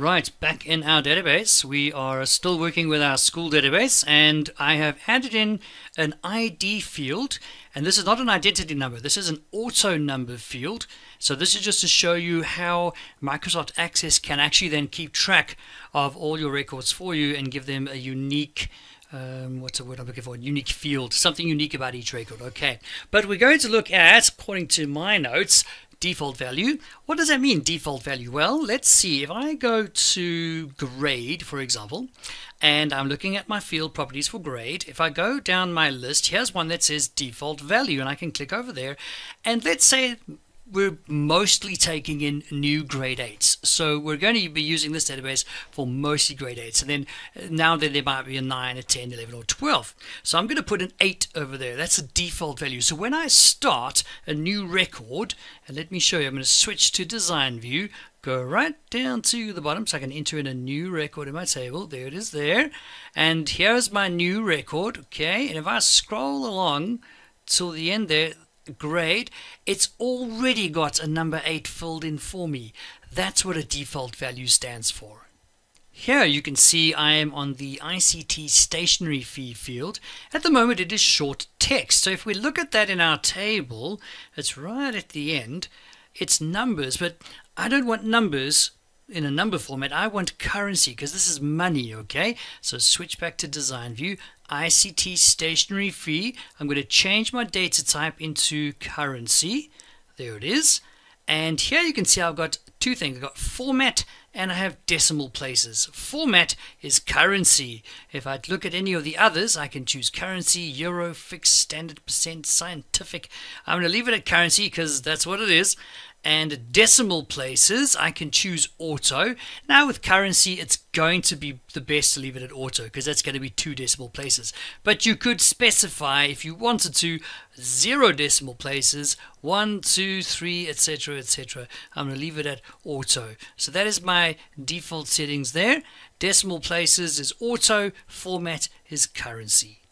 Right, back in our database, we are still working with our school database and I have added in an ID field and this is not an identity number, this is an auto number field. So this is just to show you how Microsoft Access can actually then keep track of all your records for you and give them a unique um, what's the word I'm looking for? Unique field, something unique about each record. Okay, but we're going to look at, according to my notes, default value. What does that mean, default value? Well, let's see. If I go to grade, for example, and I'm looking at my field properties for grade, if I go down my list, here's one that says default value, and I can click over there. And let's say we're mostly taking in new grade 8s. So we're going to be using this database for mostly grade 8s. And then uh, now that there might be a 9, a 10, 11, or 12. So I'm going to put an 8 over there. That's a default value. So when I start a new record, and let me show you, I'm going to switch to design view, go right down to the bottom so I can enter in a new record in my table. There it is there. And here's my new record, okay? And if I scroll along till the end there, grade, it's already got a number 8 filled in for me. That's what a default value stands for. Here you can see I am on the ICT stationery fee field. At the moment it is short text. So if we look at that in our table, it's right at the end. It's numbers, but I don't want numbers in a number format, I want currency because this is money, okay? So switch back to design view, ICT stationery fee. I'm going to change my data type into currency. There it is. And here you can see I've got two things. I've got format and I have decimal places. Format is currency. If I look at any of the others, I can choose currency, euro, fixed, standard, percent, scientific. I'm going to leave it at currency because that's what it is and decimal places, I can choose auto. Now with currency, it's going to be the best to leave it at auto because that's going to be two decimal places. But you could specify if you wanted to zero decimal places, one, two, three, etc., etc. I'm to leave it at auto. So that is my default settings there. Decimal places is auto, format is currency.